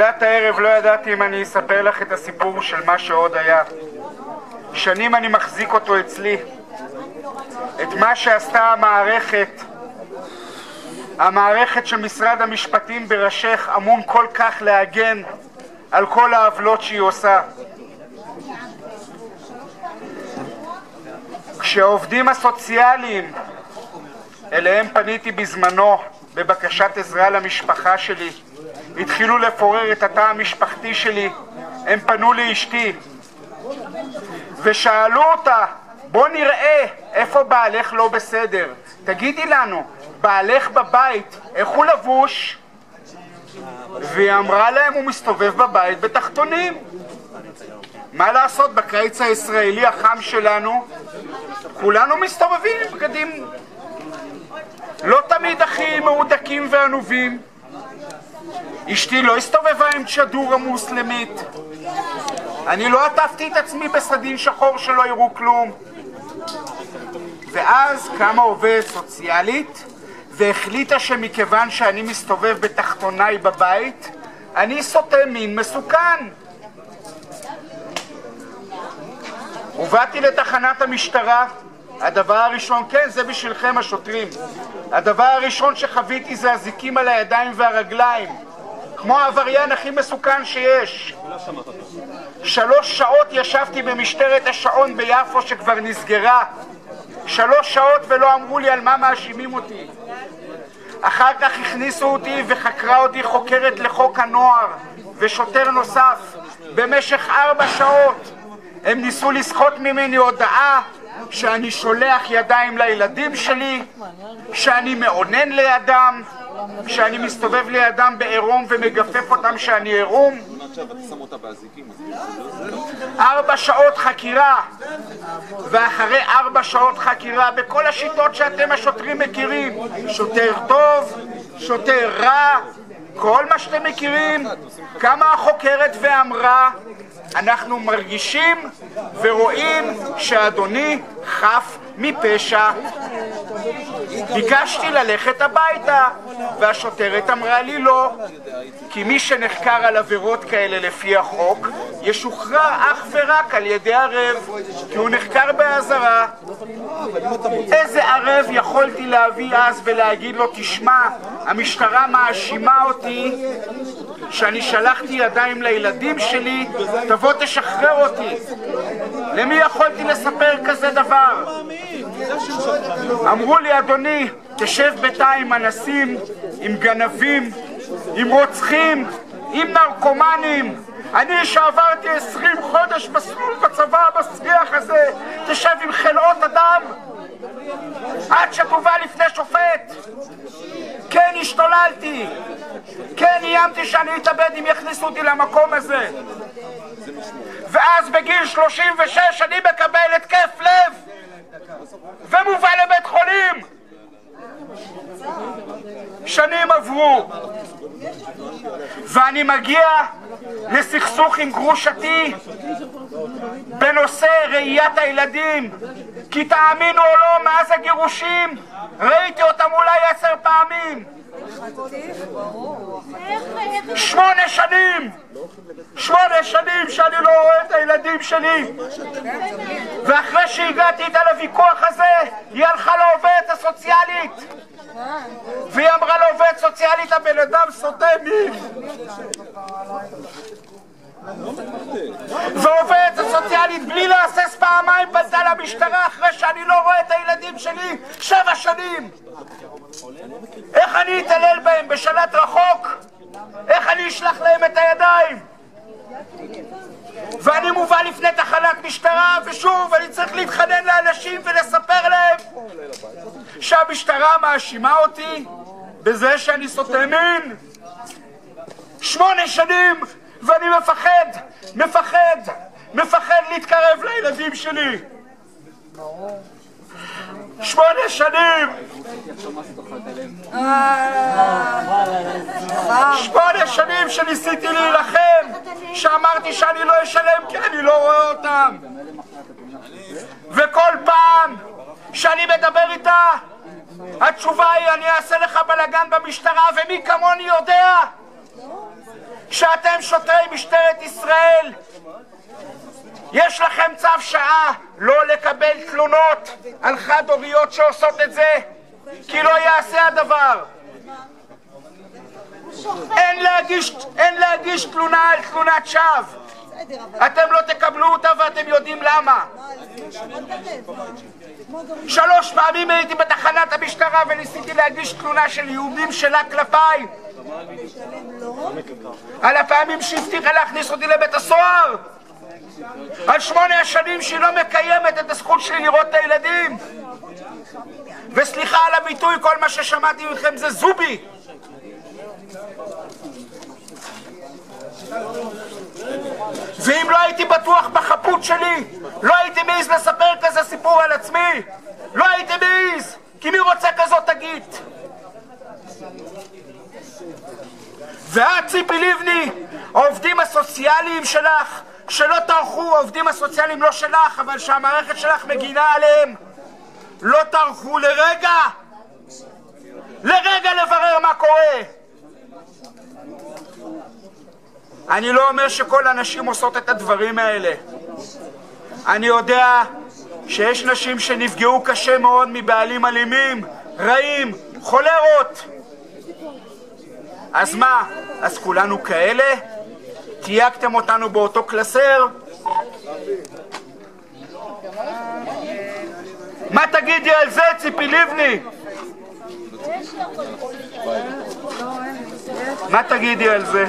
בתחילת הערב לא ידעתי אם אני אספר לך את הסיפור של מה שעוד היה. שנים אני מחזיק אותו אצלי. את מה שעשתה המערכת, המערכת של משרד המשפטים בראשך אמון כל כך להגן על כל העוולות שהיא עושה. כשהעובדים הסוציאליים אליהם פניתי בזמנו בבקשת עזרה למשפחה שלי התחילו לפורר את התא המשפחתי שלי. הם פנו לאשתי. ושאלו אותה בוא נראה איפה בעלך לא בסדר. תגידי לנו, בעלך בבית, איך הוא לבוש? והיא אמרה להם הוא מסתובב בבית בתחתונים. מה לעשות, בקיץ הישראלי החם שלנו כולנו מסתובבים עם בגדים. לא תמיד הכי מהודקים וענובים אשתי לא הסתובבה עם צ'דור המוסלמית אני לא עטפתי את עצמי בסדין שחור שלא יראו כלום. ואז קמה עובדת סוציאלית והחליטה שמכיוון שאני מסתובב בתחתוניי בבית אני סוטה מין מסוכן. הובאתי לתחנת המשטרה זה בשבילכם השוטרים. הדבר הראשון שחוויתי זה הזיקים על הידיים והרגליים כמו העבריין הכי מסוכן שיש. שלוש שעות ישבתי במשטרת השעון ביפו שכבר נסגרה. שלוש שעות ולא אמרו לי על מה מאשימים אותי. אחר כך הכניסו אותי וחקרה אותי חוקרת לחוק הנוער ושוטר נוסף. במשך ארבע שעות הם ניסו לסחוט ממני הודעה שאני שולח ידיים לילדים שלי, שאני מאונן לידם, שאני מסתובב לידם בעירום ומגפף אותם שאני עירום. ארבע שעות חקירה, ואחרי ארבע שעות חקירה, בכל השיטות שאתם השוטרים מכירים, שוטר טוב, שוטר רע, כל מה שאתם מכירים, כמה החוקרת ואמרה אנחנו מרגישים ורואים שאדוני חף מפשע. ביקשתי ללכת הביתה, והשוטרת אמרה לי לא, כי מי שנחקר על עבירות כאלה לפי החוק, ישוחרר אך ורק על ידי ערב, כי הוא נחקר באזהרה. איזה ערב יכולתי להביא אז ולהגיד לו, תשמע, המשטרה מאשימה אותי שאני שלחתי ידיים לילדים שלי, תבוא תשחרר אותי. למי יכולתי לספר כזה דבר? אמרו לי, אדוני, תשב בתא עם אנסים, עם גנבים, עם רוצחים, עם נרקומנים. אני שעברתי עשרים חודש מסלול בצבא המסריח הזה, תשב עם חלאות אדם עד שתובא לפני שופט. כן, השתוללתי. כן, איימתי שאני אתאבד אם יכניסו אותי למקום הזה. ואז בגיל 36 אני מקבל התקף לב ומובא לבית חולים. שנים עברו ואני מגיע לסכסוך עם גרושתי בנושא ראיית הילדים כי תאמינו או לא, מאז הגירושים ראיתי אותם אולי עשר פעמים. שמונה שנים. שמונה שנים שאני לא רואה את הילדים שלי. ואחרי שהגעתי איתה לוויכוח הזה היא הלכה לעובדת הסוציאלית. והיא אמרה לעובדת סוציאלית הבן אדם סוטה מין ועובדת הסוציאלית בלי להסס פעמיים פנתה למשטרה אחרי שאני לא רואה את הילדים שלי שבע שנים איך אני אתעלל בהם בשלט רחוק? איך אני אשלח להם את הידיים? ואני מובא לפני תחנת משטרה ושוב אני צריך להתחנן לאנשים ולספר להם שהמשטרה מאשימה אותי בזה שאני סוטה מין שמונה שנים ואני מפחד, מפחד, מפחד להתקרב לילדים שלי שמונה שנים! שמונה שנים שניסיתי להילחם, שאמרתי שאני לא אשלם כי אני לא רואה אותם. וכל פעם שאני מדבר איתה, התשובה היא אני אעשה לך בלאגן במשטרה ומי כמוני יודע שאתם שוטרי משטרת ישראל. יש לכם צו שעה לא לקבל תלונות על חד-הוריות שעושות את זה כי לא יעשה הדבר. אין להגיש, אין להגיש תלונה על תלונת שווא. אתם לא תקבלו אותה ואתם יודעים למה. שלוש פעמים הייתי בתחנת המשטרה וניסיתי להגיש תלונה של איומים שלה כלפיי על הפעמים שהבטיחה להכניס אותי לבית הסוהר על שמונה השנים שהיא לא מקיימת את הזכות שלי לראות את הילדים וסליחה על הביטוי, כל מה ששמעתי מכם זה זובי ואם לא הייתי בטוח בחפות שלי, לא הייתי מעז לספר כזה סיפור על עצמי. לא הייתי מעז, כי מי רוצה כזאת תגית? ואת, ציפי לבני, העובדים הסוציאליים שלך, שלא טרחו, העובדים הסוציאליים לא שלך, אבל שהמערכת שלך מגינה עליהם, לא טרחו לרגע, לרגע לברר מה קורה. אני לא אומר שכל הנשים עושות את הדברים האלה. אני יודע שיש נשים שנפגעו קשה מאוד מבעלים אלימים, רעים, חולרות. אז מה, אז כולנו כאלה? תייגתם אותנו באותו קלסר? מה תגידי על זה, ציפי לבני? מה תגידי על זה?